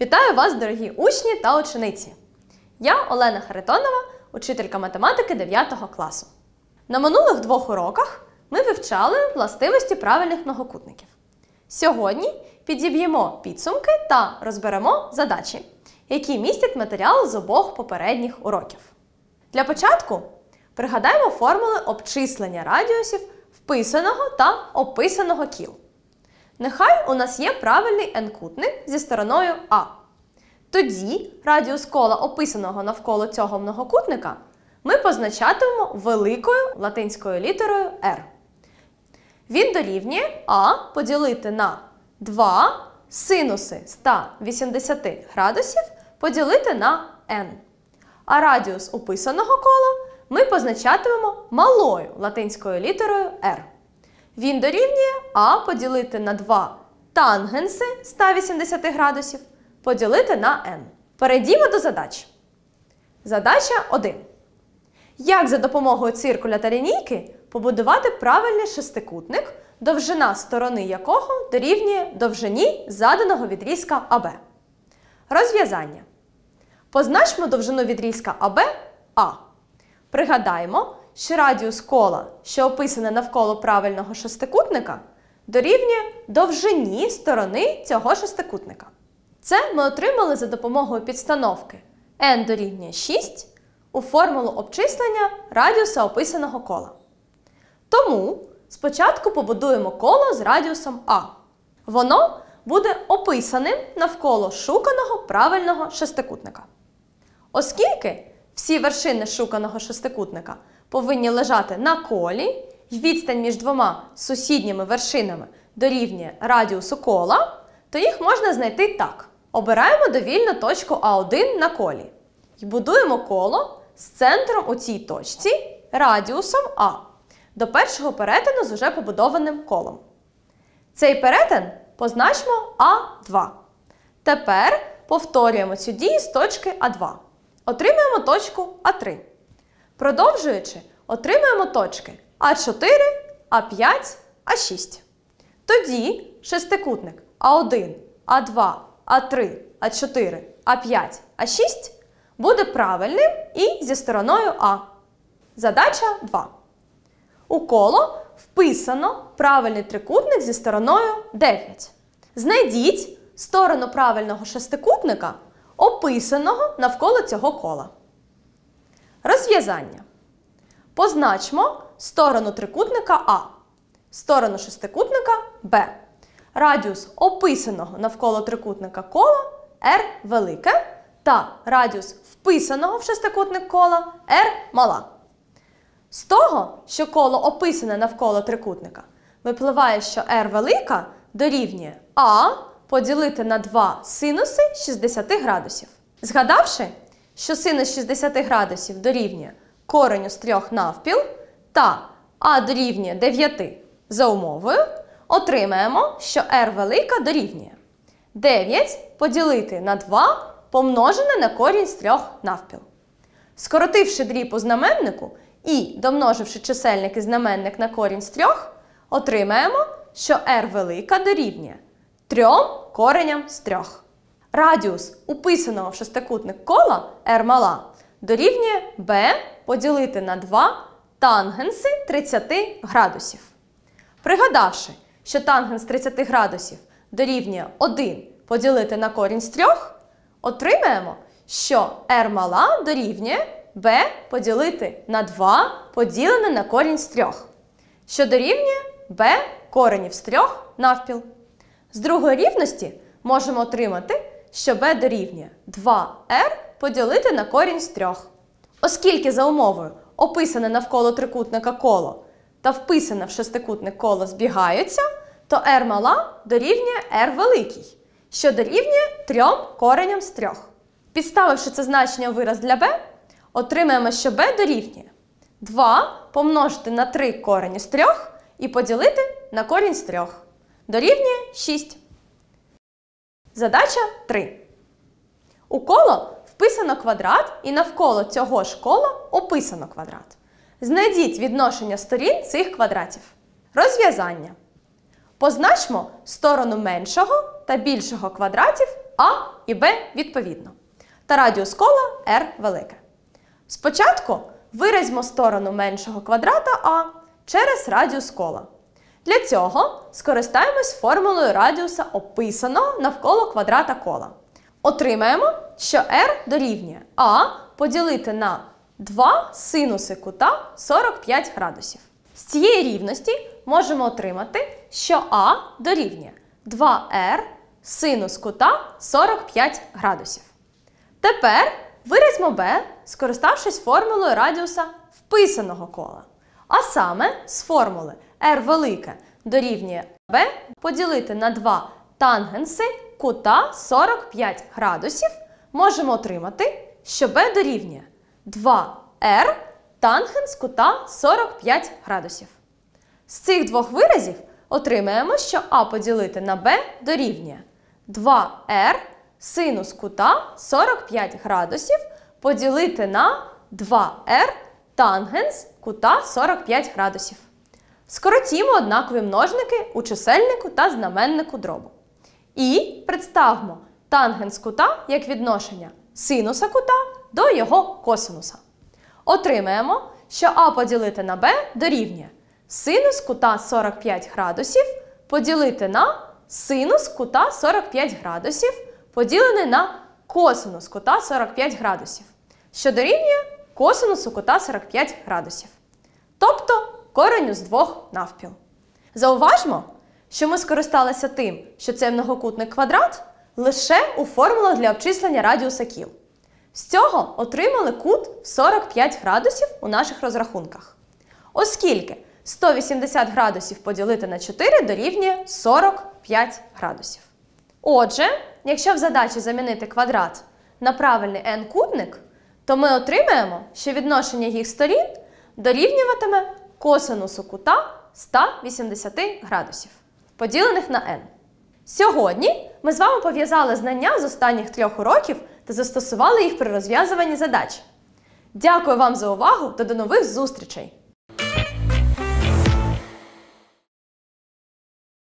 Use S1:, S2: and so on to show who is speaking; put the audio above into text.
S1: Вітаю вас, дорогі учні та учениці! Я Олена Харитонова, учителька математики 9 класу. На минулих двох уроках ми вивчали властивості правильних многокутників. Сьогодні підіб'ємо підсумки та розберемо задачі, які містять матеріал з обох попередніх уроків. Для початку пригадаємо формули обчислення радіусів вписаного та описаного кіл. Нехай у нас є правильний n-кутник зі стороною А. Тоді радіус кола, описаного навколо цього многокутника, ми позначатимемо великою латинською літерою R. Він дорівнює А поділити на 2 синуси 180 градусів поділити на n. А радіус описаного кола ми позначатимемо малою латинською літерою R. Він дорівнює А поділити на 2 тангенси 180 градусів поділити на n. Перейдімо до задач. Задача 1. Як за допомогою циркуля та лінійки побудувати правильний шестикутник, довжина сторони якого дорівнює довжині заданого відрізка АБ? Розв'язання. Позначмо довжину відрізка АБ А. Пригадаємо, що радіус кола, що описане навколо правильного шестикутника, дорівнює довжині сторони цього шестикутника. Це ми отримали за допомогою підстановки n дорівнює 6 у формулу обчислення радіуса описаного кола. Тому спочатку побудуємо коло з радіусом А. Воно буде описаним навколо шуканого правильного шестикутника. Оскільки всі вершини шуканого шестикутника повинні лежати на колі, відстань між двома сусідніми вершинами дорівнює радіусу кола, то їх можна знайти так. Обираємо довільну точку А1 на колі і будуємо коло з центром у цій точці радіусом А до першого перетину з уже побудованим колом. Цей перетин позначимо А2. Тепер повторюємо цю дію з точки А2. Отримуємо точку А3. Продовжуючи, отримуємо точки А4, А5, А6. Тоді шестикутник А1, А2, А3, А4, А5, А6 буде правильним і зі стороною А. Задача 2. У коло вписано правильний трикутник зі стороною 9. Знайдіть сторону правильного шестикутника, описаного навколо цього кола. Розв'язання. Позначмо сторону трикутника А, сторону шестикутника Б. Радіус описаного навколо трикутника кола R велике та радіус вписаного в шестикутник кола R мала. З того, що коло описане навколо трикутника, випливає, що r велика дорівнює А поділити на 2 синуси 60 градусів. Згадавши, що синус 60 градусів дорівнює кореню з 3 навпіл та А дорівнює 9 за умовою, отримаємо, що r велика дорівнює 9 поділити на 2 помножене на корінь з 3 навпіл. Скоротивши дріб у знаменнику і домноживши чисельник і знаменник на корінь з 3, отримаємо, що r велика дорівнює 3 кореням з 3. Радіус уписаного в шестикутник кола r мала дорівнює b поділити на 2 тангенси 30 градусів. Пригадавши, що тангенс 30 градусів дорівнює 1 поділити на корінь з 3, отримаємо, що r мала дорівнює b поділити на 2 поділене на корінь з 3, що дорівнює b коренів з 3 навпіл. З другої рівності можемо отримати, що b дорівнює 2r поділити на корінь з 3. Оскільки за умовою описане навколо трикутника коло та вписане в шестикутник коло збігаються, то r мала дорівнює r великий, що дорівнює 3 кореням з 3. Підставивши це значення у вираз для b, отримаємо, що b дорівнює 2 помножити на 3 корені з 3 і поділити на корінь з 3. Дорівнює 6. Задача 3. У коло вписано квадрат і навколо цього ж кола описано квадрат. Знайдіть відношення сторін цих квадратів. Розв'язання. Позначмо сторону меншого та більшого квадратів А і Б відповідно. Та радіус кола r велике. Спочатку виразьмо сторону меншого квадрата А через радіус кола. Для цього скористаємось формулою радіуса описаного навколо квадрата кола. Отримаємо, що r дорівнює А поділити на 2 синуси кута 45 градусів. З цієї рівності можемо отримати, що А дорівнює 2r синус кута 45 градусів. Тепер виразьмо b, скориставшись формулою радіуса вписаного кола. А саме з формули r велике дорівнює b поділити на 2 тангенси кута 45 градусів, можемо отримати, що b дорівнює 2r тангенс кута 45 градусів. З цих двох виразів отримаємо, що а поділити на b дорівнює 2r синус кута 45 градусів поділити на 2r тангенс кута 45 градусів. Скоротімо однакові множники у чисельнику та знаменнику дробу. І представмо тангенс кута як відношення синуса кута до його косинуса. Отримаємо, що а поділити на b дорівнює синус кута 45 градусів поділити на синус кута 45 градусів поділений на косинус кута 45 градусів, що дорівнює косинусу кута 45 градусів. Тобто кореню з двох навпіл. Зауважмо, що ми скористалися тим, що це многокутний квадрат лише у формулах для обчислення радіуса кіл. З цього отримали кут 45 градусів у наших розрахунках. Оскільки 180 градусів поділити на 4 дорівнює 45 градусів. Отже, якщо в задачі замінити квадрат на правильний n-кутник, то ми отримаємо, що відношення їх сторін дорівнюватиме косинусу кута 180 градусів, поділених на n. Сьогодні ми з вами пов'язали знання з останніх трьох уроків та застосували їх при розв'язуванні задач. Дякую вам за увагу та до нових зустрічей!